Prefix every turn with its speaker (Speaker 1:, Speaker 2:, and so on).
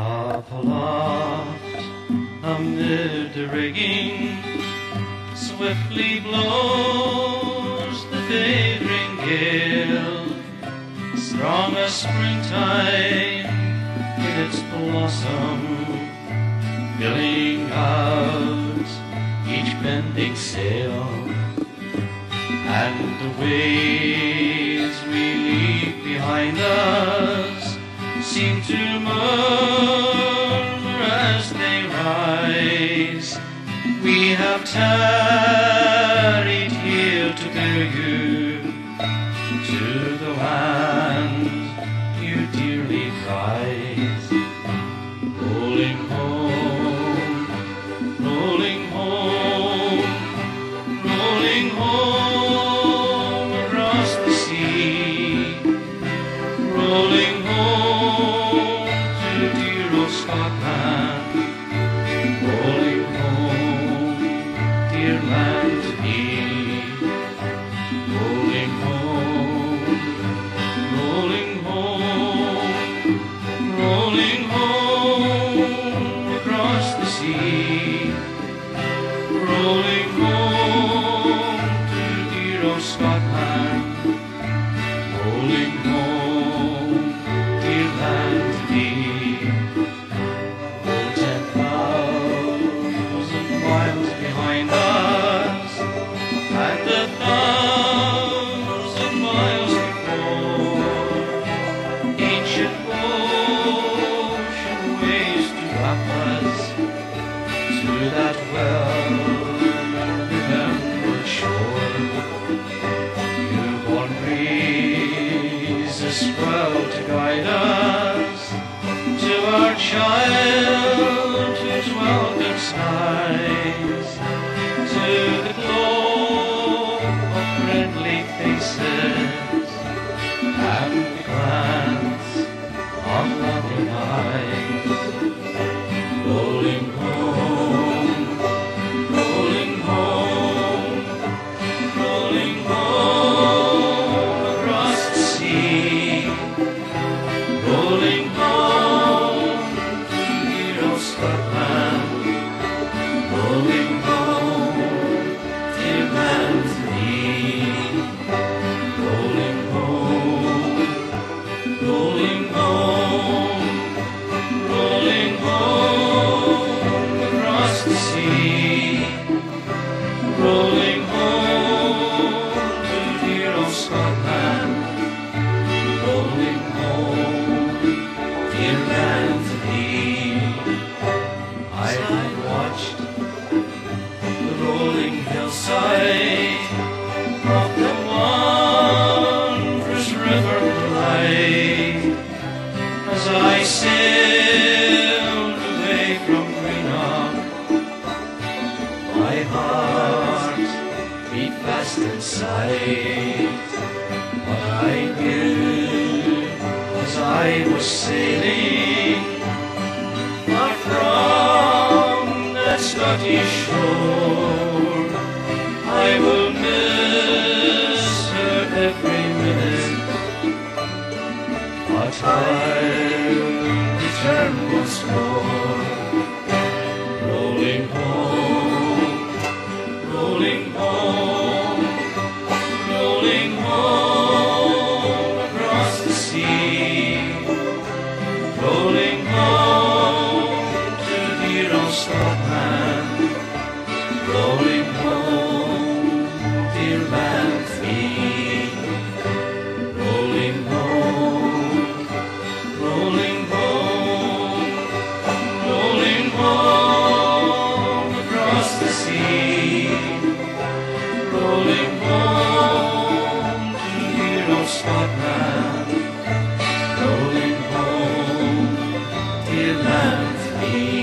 Speaker 1: Up aloft amid the rigging, swiftly blows the favoring gale, strong as springtime in its blossom, filling out each bending sail, and the waves we leave behind us seem to murmur as they rise. We have tarried here to bear you to the land you dearly prize. To our childhood's welcome skies, to the glow of friendly faces and the glance hillside of the wondrous river Clyde as I sailed away from Greenock. My heart beat fast inside, but I knew as I was sailing far from that Scottish shore, I will miss her every minute. Return once more, rolling home, across the sea, rolling home, rolling rolling home to dear old Scotland, rolling home, dear land to me.